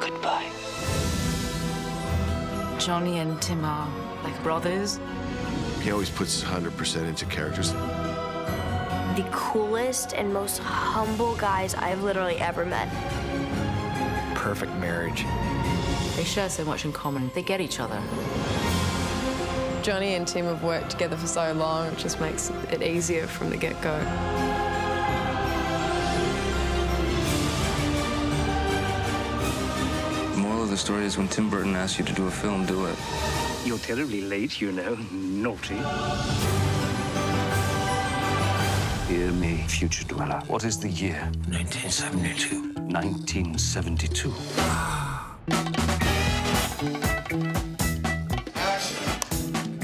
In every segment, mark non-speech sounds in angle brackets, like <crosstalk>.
Goodbye. Johnny and Tim are like brothers. He always puts 100% into characters. The coolest and most humble guys I've literally ever met. Perfect marriage. They share so much in common. They get each other. Johnny and Tim have worked together for so long, it just makes it easier from the get-go. The moral of the story is when Tim Burton asks you to do a film, do it. You're terribly late, you know. Naughty. Hear me, future dweller. What is the year? 1972. 1972. Ah.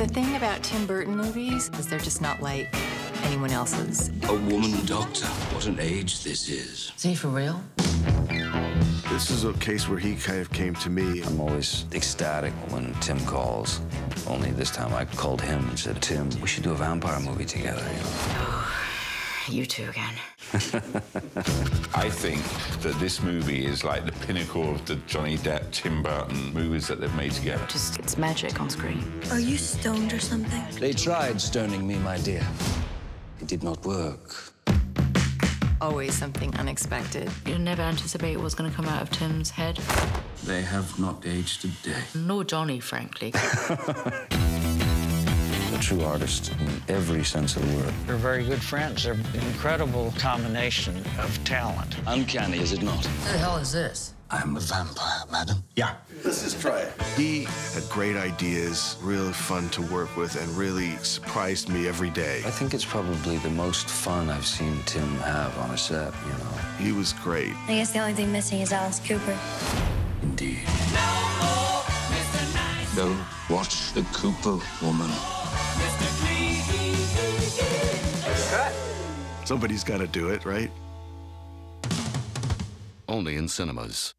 The thing about Tim Burton movies is they're just not like anyone else's. A woman doctor. What an age this is. Is he for real? This is a case where he kind of came to me. I'm always ecstatic when Tim calls. Only this time I called him and said, Tim, we should do a vampire movie together, oh. You know. Two again. <laughs> I think that this movie is like the pinnacle of the Johnny Depp, Tim Burton movies that they've made together. Just, it's magic on screen. Are you stoned or something? They tried stoning me, my dear. It did not work. Always something unexpected. You never anticipate what's going to come out of Tim's head. They have not aged a day. Nor Johnny, frankly. <laughs> A true artist in every sense of the word. They're very good friends. They're an incredible combination of talent. Uncanny, is it not? Who the hell is this? I'm a vampire, madam. Yeah. Let's just try it. He had great ideas, really fun to work with, and really surprised me every day. I think it's probably the most fun I've seen Tim have on a set, you know. He was great. I guess the only thing missing is Alice Cooper. Go watch the Cooper woman. Somebody's got to do it, right? Only in cinemas.